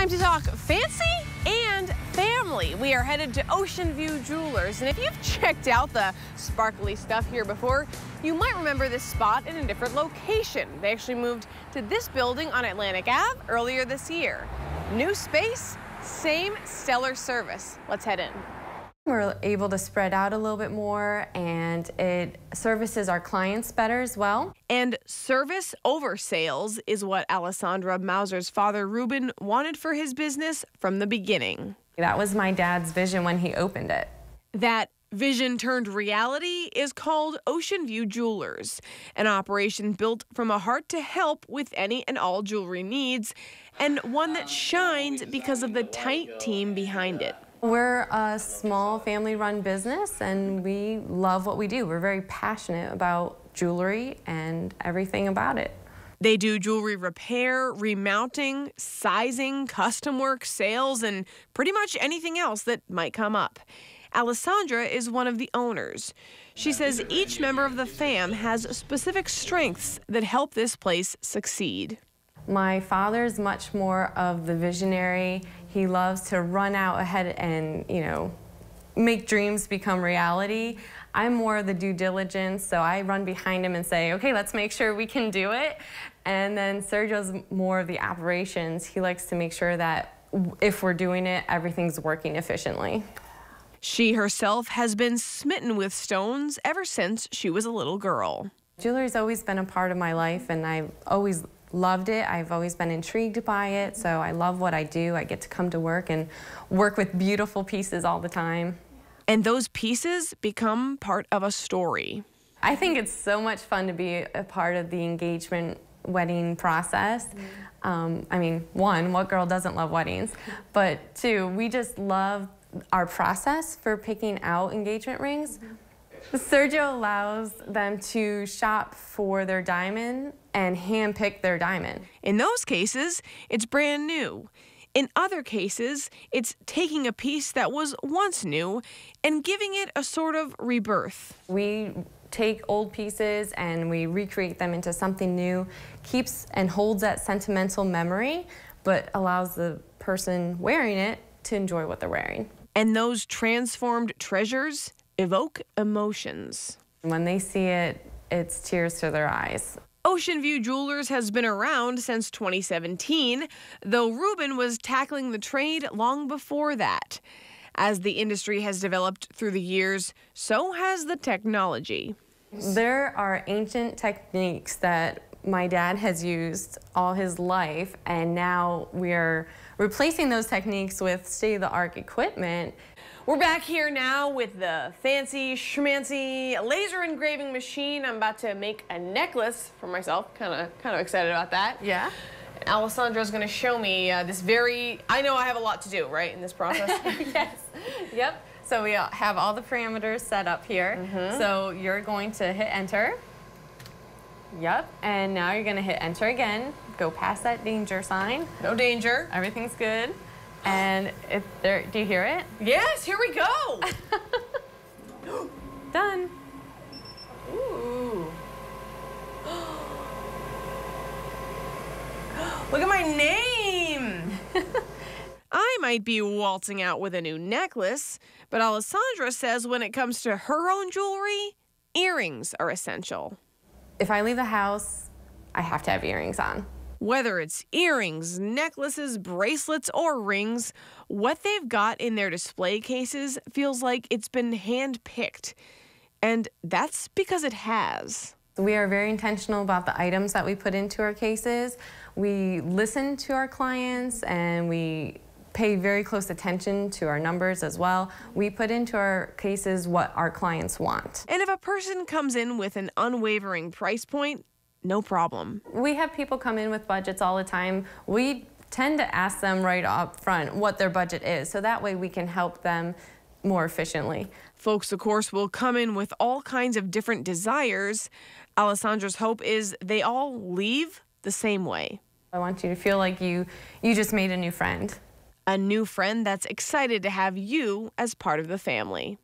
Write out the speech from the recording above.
Time to talk fancy and family. We are headed to Ocean View Jewelers, and if you've checked out the sparkly stuff here before, you might remember this spot in a different location. They actually moved to this building on Atlantic Ave earlier this year. New space, same stellar service. Let's head in. We're able to spread out a little bit more and it services our clients better as well. And service over sales is what Alessandra Mauser's father, Ruben, wanted for his business from the beginning. That was my dad's vision when he opened it. That vision turned reality is called Ocean View Jewelers, an operation built from a heart to help with any and all jewelry needs, and one that shines because of the tight team behind it. We're a small family-run business and we love what we do. We're very passionate about jewelry and everything about it. They do jewelry repair, remounting, sizing, custom work, sales, and pretty much anything else that might come up. Alessandra is one of the owners. She says each member of the fam has specific strengths that help this place succeed. My father's much more of the visionary. He loves to run out ahead and, you know, make dreams become reality. I'm more of the due diligence, so I run behind him and say, okay, let's make sure we can do it. And then Sergio's more of the operations. He likes to make sure that if we're doing it, everything's working efficiently. She herself has been smitten with stones ever since she was a little girl. Jewelry's always been a part of my life, and I've always loved it. I've always been intrigued by it, so I love what I do. I get to come to work and work with beautiful pieces all the time. And those pieces become part of a story. I think it's so much fun to be a part of the engagement wedding process. Um, I mean, one, what girl doesn't love weddings? But two, we just love our process for picking out engagement rings. Mm -hmm. Sergio allows them to shop for their diamond and handpick their diamond. In those cases, it's brand new. In other cases, it's taking a piece that was once new and giving it a sort of rebirth. We take old pieces and we recreate them into something new, keeps and holds that sentimental memory, but allows the person wearing it to enjoy what they're wearing. And those transformed treasures evoke emotions. When they see it, it's tears to their eyes. Ocean View Jewelers has been around since 2017, though Ruben was tackling the trade long before that. As the industry has developed through the years, so has the technology. There are ancient techniques that my dad has used all his life, and now we're replacing those techniques with state-of-the-art equipment we're back here now with the fancy schmancy laser engraving machine. I'm about to make a necklace for myself. Kind of, kind of excited about that. Yeah. Alessandra's going to show me uh, this very. I know I have a lot to do, right, in this process. yes. Yep. So we have all the parameters set up here. Mm -hmm. So you're going to hit enter. Yep. And now you're going to hit enter again. Go past that danger sign. No danger. Everything's good. And if there, do you hear it? Yes, here we go. Done. Ooh. Look at my name. I might be waltzing out with a new necklace, but Alessandra says when it comes to her own jewelry, earrings are essential. If I leave the house, I have to have earrings on. Whether it's earrings, necklaces, bracelets, or rings, what they've got in their display cases feels like it's been hand-picked. And that's because it has. We are very intentional about the items that we put into our cases. We listen to our clients and we pay very close attention to our numbers as well. We put into our cases what our clients want. And if a person comes in with an unwavering price point, no problem. We have people come in with budgets all the time. We tend to ask them right up front what their budget is, so that way we can help them more efficiently. Folks, of course, will come in with all kinds of different desires. Alessandra's hope is they all leave the same way. I want you to feel like you, you just made a new friend. A new friend that's excited to have you as part of the family.